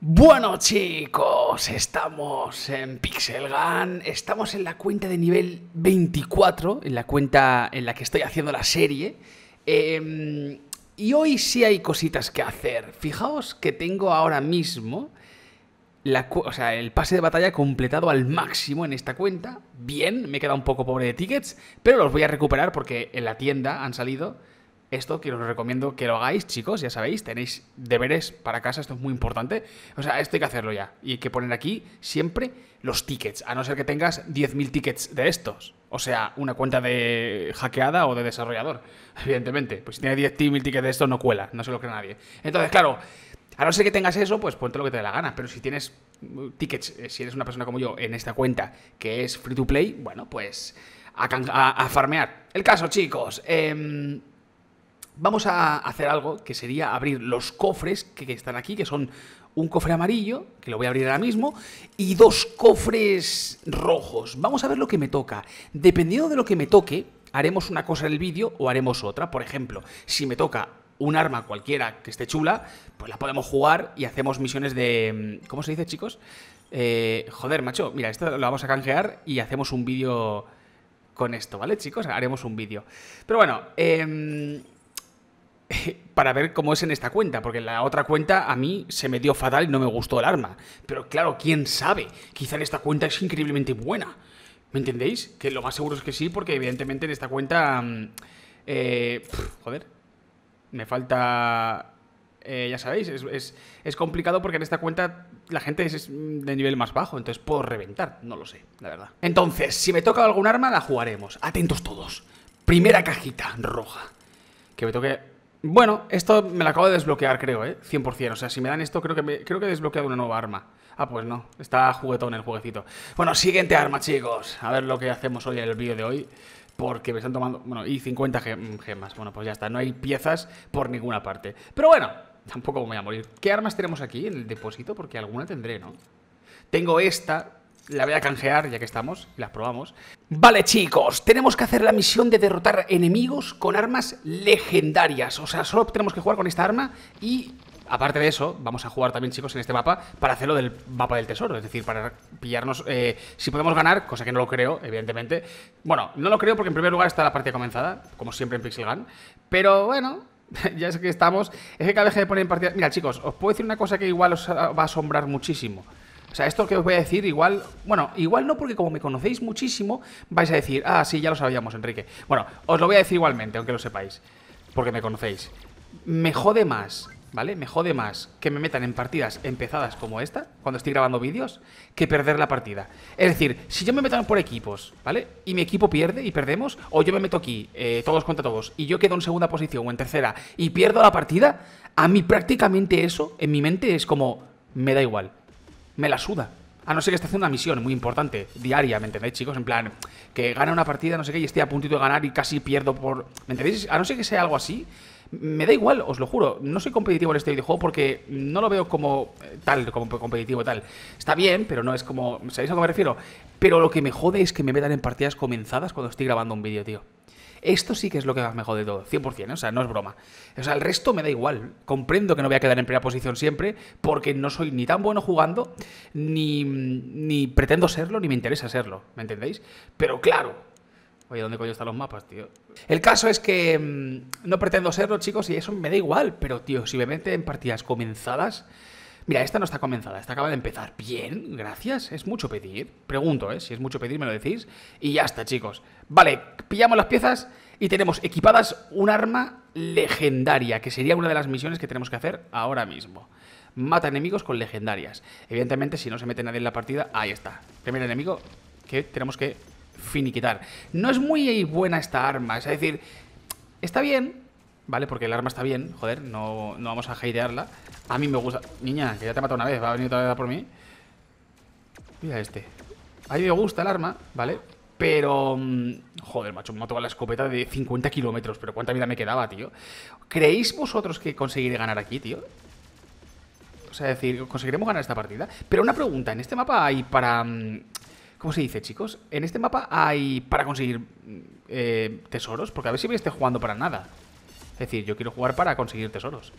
Bueno chicos, estamos en Pixel Gun, estamos en la cuenta de nivel 24, en la cuenta en la que estoy haciendo la serie. Em, y hoy sí hay cositas que hacer. Fijaos que tengo ahora mismo el pase de batalla completado al máximo en esta cuenta. Bien, me he quedado un poco pobre de tickets, pero los voy a recuperar porque en la tienda han salido esto que os recomiendo que lo hagáis, chicos, ya sabéis, tenéis deberes para casa, esto es muy importante. O sea, esto hay que hacerlo ya. Y hay que poner aquí siempre los tickets, a no ser que tengas 10.000 tickets de estos. O sea, una cuenta de hackeada o de desarrollador, evidentemente. Pues si tienes 10.000 tickets de estos, no cuela, no se lo cree nadie. Entonces, claro, a no ser que tengas eso, pues ponte lo que te dé la gana. Pero si tienes uh, tickets, eh, si eres una persona como yo, en esta cuenta que es free to play, bueno, pues a, farmear. El caso, chicos. Eh, vamos a hacer algo que sería abrir los cofres que, están aquí, que son un cofre amarillo, que lo voy a abrir ahora mismo, y dos cofres rojos. Vamos a ver lo que me toca. Dependiendo de lo que me toque, haremos una cosa en el vídeo o haremos otra. Por ejemplo, si me toca un arma cualquiera que esté chula, pues la podemos jugar y hacemos misiones de... ¿Cómo se dice, chicos? Eh, joder, macho, mira, esto lo vamos a canjear y hacemos un vídeo con esto, ¿vale, chicos? Haremos un vídeo. Pero bueno, eh para ver cómo es en esta cuenta, porque en la otra cuenta a mí se me dio fatal y no me gustó el arma. Pero claro, quién sabe, quizá en esta cuenta es increíblemente buena. ¿Me entendéis? Que lo más seguro es que sí, porque evidentemente en esta cuenta... Mm, eh, joder, me falta... Eh, ya sabéis, es, es, complicado porque en esta cuenta la gente es de nivel más bajo, entonces puedo reventar, no lo sé, la verdad. Entonces, si me toca algún arma, la jugaremos. Atentos todos. Primera cajita roja. Que me toque bueno, esto me lo acabo de desbloquear, creo, ¿eh? 100%. O sea, si me dan esto, creo que, me, creo que he desbloqueado una nueva arma. Ah, pues no. Está juguetón el jueguecito. Bueno, siguiente arma, chicos. A ver lo que hacemos hoy en el vídeo de hoy. Porque me están tomando... Bueno, y 50 gemas. Bueno, pues ya está. No hay piezas por ninguna parte. Pero bueno, tampoco me voy a morir. ¿Qué armas tenemos aquí en el depósito? Porque alguna tendré, ¿no? Tengo esta, la voy a canjear ya que estamos, las probamos. Vale chicos, tenemos que hacer la misión de derrotar enemigos con armas legendarias. O sea, solo tenemos que jugar con esta arma y... Aparte de eso, vamos a jugar también, chicos, en este mapa para hacerlo del mapa del tesoro. Es decir, para pillarnos... Eh, si podemos ganar, cosa que no lo creo, evidentemente. Bueno, no lo creo porque en primer lugar está la partida comenzada, como siempre en Pixel Gun. Pero bueno, ya es que estamos... Es que cada vez que ponen en partida... Mira, chicos, os puedo decir una cosa que igual os va a asombrar muchísimo. O sea, esto que os voy a decir, igual, bueno, igual no porque como me conocéis muchísimo, vais a decir, ah, sí, ya lo sabíamos, Enrique. Bueno, os lo voy a decir igualmente, aunque lo sepáis, porque me conocéis. Me jode más, ¿vale? Me jode más que me metan en partidas empezadas como esta, cuando estoy grabando vídeos, que perder la partida. Es decir, si yo me meto por equipos, ¿vale? Y mi equipo pierde y perdemos, o yo me meto aquí, eh, todos contra todos, y yo quedo en segunda posición o en tercera y pierdo la partida, a mí prácticamente eso, en mi mente, es como, me da igual me la suda. A no ser que esté haciendo una misión muy importante, diaria, ¿me entendéis, chicos? En plan, que gana una partida, no sé qué, y esté a puntito de ganar y casi pierdo por... ¿Me entendéis? A no ser que sea algo así, me da igual, os lo juro. No soy competitivo en este videojuego porque no lo veo como eh, tal, como competitivo tal. Está bien, pero no es como... ¿Sabéis a que me refiero? Pero lo que me jode es que me metan en partidas comenzadas cuando estoy grabando un vídeo, tío. Esto sí que es lo que más me jode todo, 100%, ¿eh? o sea, no es broma. O sea, el resto me da igual. Comprendo que no voy a quedar en primera posición siempre, porque no soy ni tan bueno jugando, ni, ni pretendo serlo, ni me interesa serlo, ¿me entendéis? Pero claro, Oye, ¿dónde coño están los mapas, tío? El caso es que mm, no pretendo serlo, chicos, y eso me da igual. Pero, tío, si me meten en partidas comenzadas, Mira, esta no está comenzada, esta acaba de empezar. Bien, gracias. Es mucho pedir. Pregunto, ¿eh? Si es mucho pedir, me lo decís. Y ya está, chicos. Vale, pillamos las piezas y tenemos equipadas un arma legendaria, que sería una de las misiones que tenemos que hacer ahora mismo. Mata enemigos con legendarias. Evidentemente, si no se mete nadie en la partida, ahí está. Primer enemigo que tenemos que finiquitar. No es muy buena esta arma, es decir, está bien, ¿vale? Porque el arma está bien, joder, no, no vamos a hatearla. A mí me gusta... Niña, que ya te ha matado una vez, va a venir otra vez por mí. Mira este. A mí me gusta el arma, ¿vale? Pero... Mm, joder, macho, me mató a la escopeta de 50 kilómetros. Pero ¿cuánta vida me quedaba, tío? ¿Creéis vosotros que conseguiré ganar aquí, tío? O sea, decir, ¿conseguiremos ganar esta partida? Pero una pregunta, ¿en este mapa hay para... Mm, ¿Cómo se dice, chicos? En este mapa hay para conseguir mm, eh, tesoros, porque a ver si me esté jugando para nada. Es decir, yo quiero jugar para conseguir tesoros.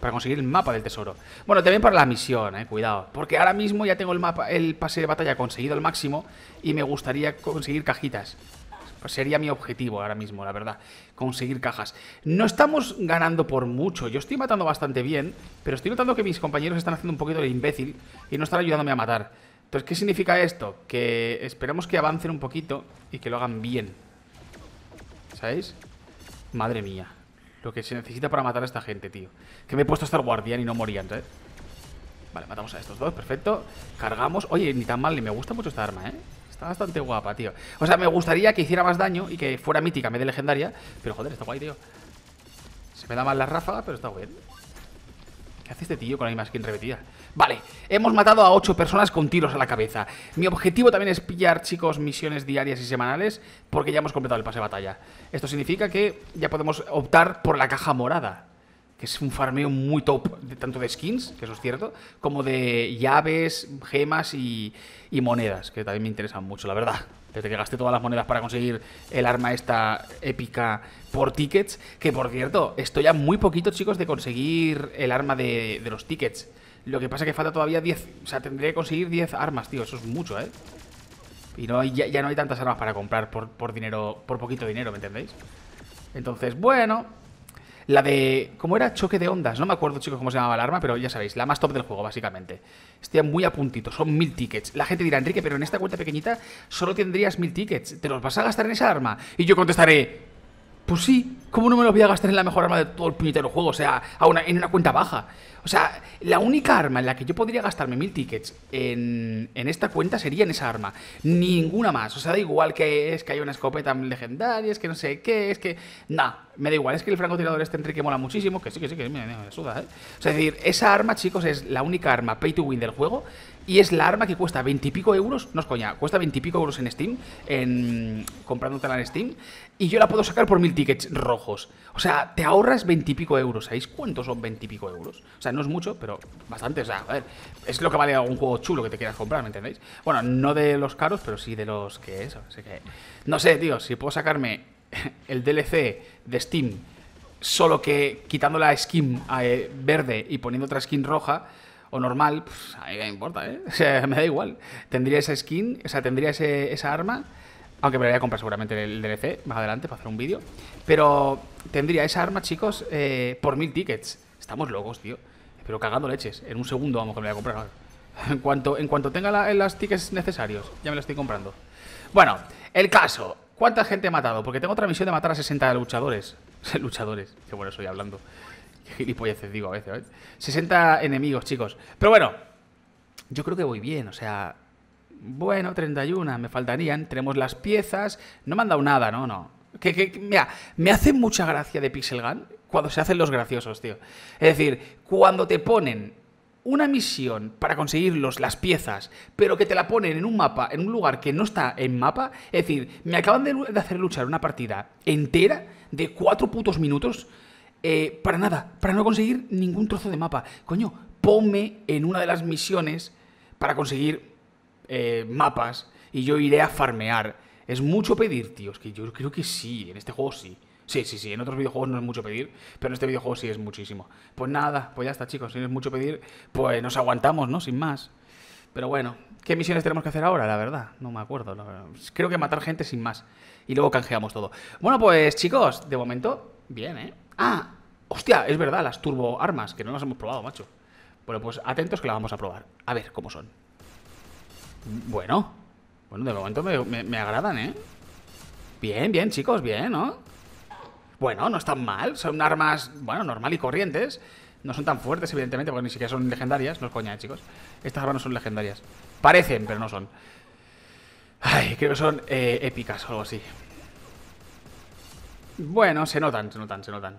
Para conseguir el mapa del tesoro. Bueno, también para la misión, eh, cuidado Porque ahora mismo ya tengo el mapa, el pase de batalla conseguido al máximo Y me gustaría conseguir cajitas. Pues sería mi objetivo ahora mismo, la verdad Conseguir cajas. No estamos ganando por mucho Yo estoy matando bastante bien Pero estoy notando que mis compañeros están haciendo un poquito de imbécil Y no están ayudándome a matar. Entonces, ¿qué significa esto? Que esperemos que avancen un poquito Y que lo hagan bien. ¿Sabéis? Madre mía lo que se necesita para matar a esta gente, tío. Que me he puesto hasta el guardián y no morían, ¿sabes? Vale, matamos a estos dos, perfecto. Cargamos, oye, ni tan mal, me gusta mucho esta arma, ¿eh? Está bastante guapa, tío. O sea, me gustaría que hiciera más daño y que fuera mítica, me de legendaria Pero joder, está guay, tío. Se me da mal la ráfaga, pero está bien ¿Qué hace este tío con la skin repetida? Vale, hemos matado a 8 personas con tiros a la cabeza. Mi objetivo también es pillar, chicos, misiones diarias y semanales Porque ya hemos completado el pase de batalla. Esto significa que ya podemos optar por la caja morada Que es un farmeo muy top, de, tanto de skins, que eso es cierto Como de llaves, gemas y, y monedas Que también me interesan mucho, la verdad desde que gasté todas las monedas para conseguir el arma esta épica por tickets. Que por cierto, estoy a muy poquito, chicos, de conseguir el arma de, los tickets. Lo que pasa es que falta todavía 10. O sea, tendré que conseguir 10 armas, tío. Eso es mucho, ¿eh? Y no, ya, ya no hay tantas armas para comprar por, por dinero, por poquito dinero, ¿me entendéis? Entonces, bueno, la de... ¿Cómo era? Choque de ondas. No me acuerdo, chicos, cómo se llamaba el arma, pero ya sabéis, la más top del juego, básicamente. Estoy muy a puntito, son mil tickets. La gente dirá, Enrique, pero en esta cuenta pequeñita solo tendrías mil tickets. ¿Te los vas a gastar en esa arma? Y yo contestaré, pues sí, ¿cómo no me los voy a gastar en la mejor arma de todo el puñetero juego? O sea, en una cuenta baja. O sea, la única arma en la que yo podría gastarme mil tickets en, en, esta cuenta sería en esa arma. Ninguna más. O sea, da igual que es que haya una escopeta legendaria, es que no sé qué, es que... Nah, me da igual. Es que el francotirador este Enrique mola muchísimo, que sí, que sí, que me, me suda, ¿eh? O sea, es decir, esa arma, chicos, es la única arma pay to win del juego y es la arma que cuesta 20 y pico euros, no es coña, cuesta 20 y pico euros en Steam, en comprándotela en Steam, y yo la puedo sacar por mil tickets rojos. O sea, te ahorras 20 y pico euros. ¿Sabéis cuántos son 20 y pico euros? O sea, no es mucho, pero bastante. O sea, a ver, es lo que vale algún juego chulo que te quieras comprar, ¿me entendéis? Bueno, no de los caros, pero sí de los que eso. Así que, no sé, tío, si puedo sacarme el DLC de Steam, solo que quitando la skin eh, verde y poniendo otra skin roja o normal, pues a mí me importa, ¿eh? O sea, me da igual. Tendría esa skin, o sea, tendría ese, esa arma, aunque me la voy a comprar seguramente el DLC más adelante para hacer un vídeo. Pero tendría esa arma, chicos, eh, por mil tickets. Estamos locos, tío. Pero cagando leches. En un segundo vamos que me voy a comprar. En cuanto, en cuanto tenga la, los tickets necesarios, ya me lo estoy comprando. Bueno, el caso. ¿Cuánta gente he matado? Porque tengo otra misión de matar a 60 luchadores. luchadores, qué bueno estoy hablando. Qué gilipolleces digo a veces, ¿eh? 60 enemigos, chicos. Pero bueno, yo creo que voy bien, o sea... Bueno, 31, me faltarían. Tenemos las piezas. No me han dado nada, no, no. Que, que, mira, me hace mucha gracia de Pixel Gun cuando se hacen los graciosos, tío. Es decir, cuando te ponen una misión para conseguir las piezas, pero que te la ponen en un mapa, en un lugar que no está en mapa. Es decir, me acaban de, de hacer luchar una partida entera de cuatro putos minutos eh, para nada, para no conseguir ningún trozo de mapa. Coño, ponme en una de las misiones para conseguir eh, mapas y yo iré a farmear. Es mucho pedir, tío. Es que yo creo que sí, en este juego sí. Sí, sí, sí, en otros videojuegos no es mucho pedir, pero en este videojuego sí es muchísimo. Pues nada, pues ya está, chicos, si no es mucho pedir, pues nos aguantamos, ¿no? Sin más. Pero bueno, ¿qué misiones tenemos que hacer ahora? La verdad, no me acuerdo. Creo que matar gente sin más. Y luego canjeamos todo. Bueno, pues chicos, de momento, bien, ¿eh? Ah, hostia, es verdad, las turbo armas, que no las hemos probado, macho. Bueno, pues atentos que las vamos a probar. A ver cómo son. Bueno, bueno, de momento me, agradan, ¿eh? Bien, bien, chicos, bien, ¿no? Bueno, no están mal, son armas, bueno, normal y corrientes. No son tan fuertes, evidentemente, porque ni siquiera son legendarias. No es coña, ¿eh, chicos. Estas armas no son legendarias. Parecen, pero no son. Ay, creo que son eh, épicas o algo así. Bueno, se notan, se notan, se notan.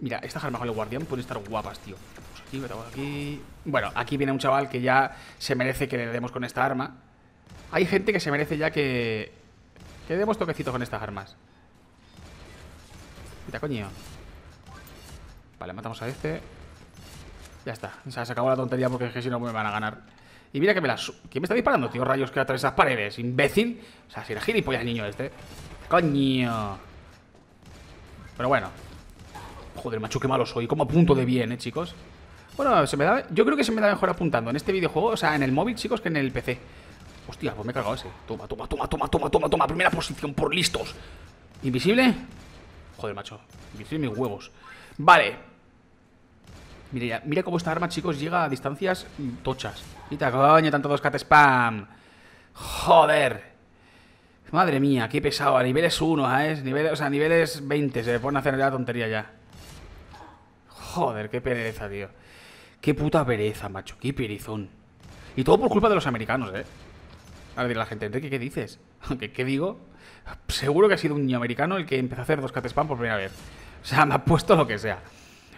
Mira, estas armas con el guardián pueden estar guapas, tío. Aquí, aquí. Bueno, aquí viene un chaval que ya se merece que le demos con esta arma. Hay gente que se merece ya que... Que demos toquecitos con estas armas. Coño. Vale, matamos a este. Ya está. O sea, se acabó la tontería porque es que si no me van a ganar. Y mira que me las... ¿Quién me está disparando, tío? Rayos que esas paredes. Imbécil. O sea, si era gilipollas niño este. Coño. Pero bueno. Joder, macho, qué malo soy. Como apunto de bien, ¿eh, chicos? Bueno, se me da... yo creo que se me da mejor apuntando en este videojuego, o sea, en el móvil, chicos, que en el PC. Hostia, pues me he cargado ese. Toma, toma, toma, toma, toma, toma, toma. Primera posición por listos. ¿Invisible? Joder, macho. Invisible mis huevos. Vale. Mira, mira cómo esta arma, chicos, llega a distancias tochas. Mira, coño, tanto dos cat spam. Joder. Madre mía, qué pesado. A niveles 1, ¿sabes? Niveles, o sea, niveles 20. Se me pone a hacer la tontería ya. Joder, qué pereza, tío. Qué puta pereza, macho. Qué perizón. Y todo por culpa de los americanos, ¿eh? A ver, la gente, ¿qué dices? ¿Qué, ¿Qué digo? Seguro que ha sido un niño americano el que empezó a hacer dos cat spam por primera vez. O sea, me ha puesto lo que sea.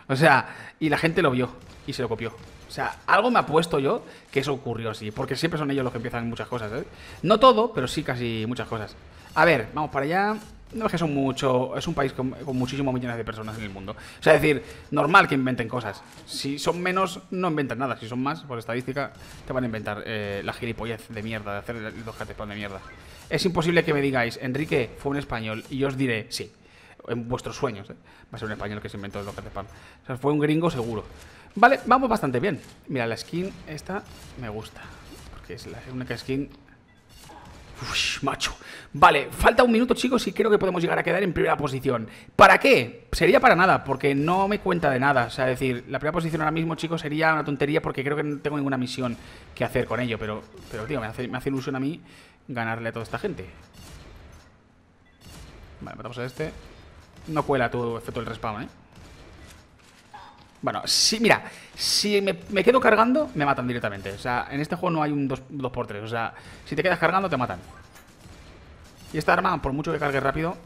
O sea, y la gente lo vio y se lo copió. O sea, algo me ha puesto yo que eso ocurrió así. Porque siempre son ellos los que empiezan muchas cosas, ¿eh? No todo, pero sí casi muchas cosas. A ver, vamos para allá. No es que son mucho. Es un país con, muchísimos millones de personas en el mundo. O sea, es decir, normal que inventen cosas. Si son menos, no inventan nada. Si son más, por estadística, te van a inventar eh, la gilipollez de mierda, de hacer el dos de mierda. Es imposible que me digáis, Enrique fue un español, y yo os diré, sí en vuestros sueños. ¿eh? Va a ser un español que se inventó el spam. O sea, fue un gringo seguro. Vale, vamos bastante bien. Mira, la skin esta me gusta. Porque es la única skin... Uf, macho. Vale, falta un minuto, chicos, y creo que podemos llegar a quedar en primera posición. ¿Para qué? Sería para nada, porque no me cuenta de nada. O sea, decir, la primera posición ahora mismo, chicos, sería una tontería porque creo que no tengo ninguna misión que hacer con ello. Pero, pero tío, me hace, ilusión a mí ganarle a toda esta gente. Vale, matamos a este. No cuela tu efecto del respawn, ¿eh? Bueno, sí, mira, si me, quedo cargando, me matan directamente. O sea, en este juego no hay un 2x3. O sea, si te quedas cargando, te matan. Y esta arma, por mucho que cargue rápido...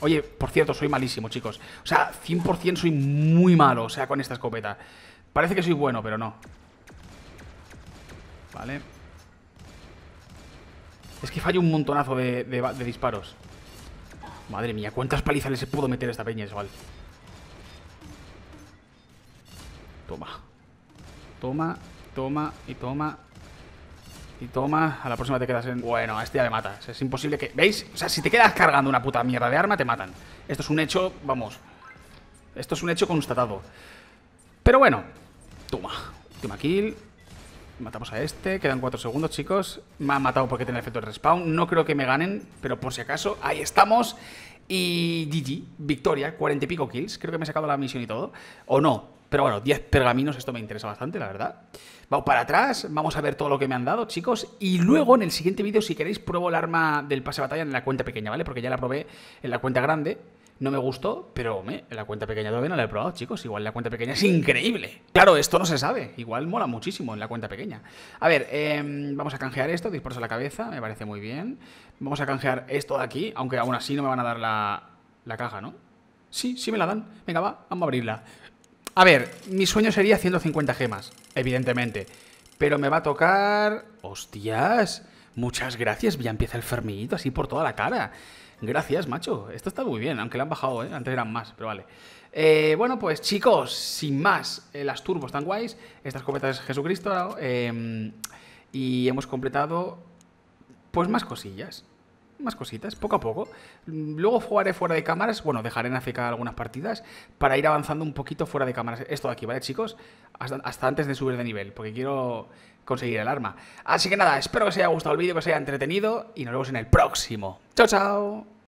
Oye, por cierto, soy malísimo, chicos. O sea, 100% soy muy malo, o sea, con esta escopeta. Parece que soy bueno, pero no. Vale. Es que fallo un montonazo de, de disparos. Madre mía, ¿cuántas palizas se pudo meter a esta peña, igual? Toma. Toma, toma y toma. Y toma. A la próxima te quedas en... Bueno, a este ya me mata. es imposible que... ¿Veis? O sea, si te quedas cargando una puta mierda de arma, te matan. Esto es un hecho, vamos. Esto es un hecho constatado. Pero bueno. Toma. Última kill. Matamos a este, quedan 4 segundos, chicos Me han matado porque tiene efecto de respawn No creo que me ganen, pero por si acaso Ahí estamos Y GG, victoria, 40 y pico kills Creo que me he sacado la misión y todo O no, pero bueno, 10 pergaminos, esto me interesa bastante, la verdad Vamos para atrás, vamos a ver todo lo que me han dado, chicos Y luego en el siguiente vídeo, si queréis, pruebo el arma del pase de batalla en la cuenta pequeña, ¿vale? Porque ya la probé en la cuenta grande no me gustó, pero me, en la cuenta pequeña todavía no la he probado, chicos. Igual la cuenta pequeña es increíble. Claro, esto no se sabe. Igual mola muchísimo en la cuenta pequeña. A ver, em, vamos a canjear esto, disperso la cabeza, me parece muy bien. Vamos a canjear esto de aquí, aunque aún así no me van a dar la, la caja, ¿no? Sí, sí me la dan. Venga, va, vamos a abrirla. A ver, mi sueño sería 150 gemas, evidentemente. Pero me va a tocar... ¡Hostias! Muchas gracias, ya empieza el fermito así por toda la cara. Gracias, macho. Esto está muy bien, aunque le han bajado, ¿eh? Antes eran más, pero vale. Eh, bueno, pues chicos, sin más, eh, las turbos están guays. Esta escopeta es Jesucristo. Em, y hemos completado, pues más cosillas. Más cositas, poco a poco. Luego jugaré fuera de cámaras. Bueno, dejaré en AFK algunas partidas para ir avanzando un poquito fuera de cámaras. Esto de aquí, ¿vale, chicos? Hasta, hasta antes de subir de nivel, porque quiero conseguir el arma. Así que nada, espero que os haya gustado el vídeo, que os haya entretenido y nos vemos en el próximo. ¡Chao, chao!